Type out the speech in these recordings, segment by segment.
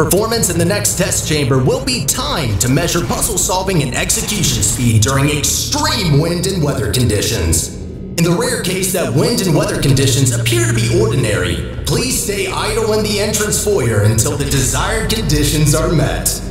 Performance in the next test chamber will be timed to measure puzzle solving and execution speed during extreme wind and weather conditions. In the rare case that wind and weather conditions appear to be ordinary, please stay idle in the entrance foyer until the desired conditions are met.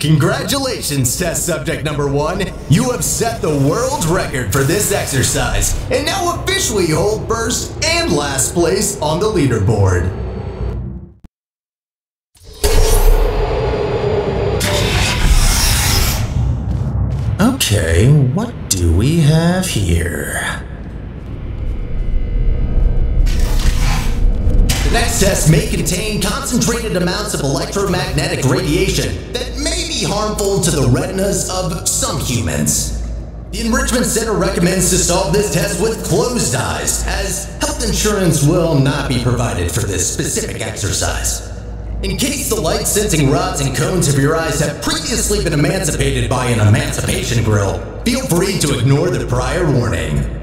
Congratulations, test subject number one. You have set the world record for this exercise and now officially hold first and last place on the leaderboard. Okay, what do we have here? The next test may contain concentrated amounts of electromagnetic radiation that may harmful to the retinas of some humans. The Enrichment Center recommends to solve this test with closed eyes, as health insurance will not be provided for this specific exercise. In case the light sensing rods and cones of your eyes have previously been emancipated by an emancipation grill, feel free to ignore the prior warning.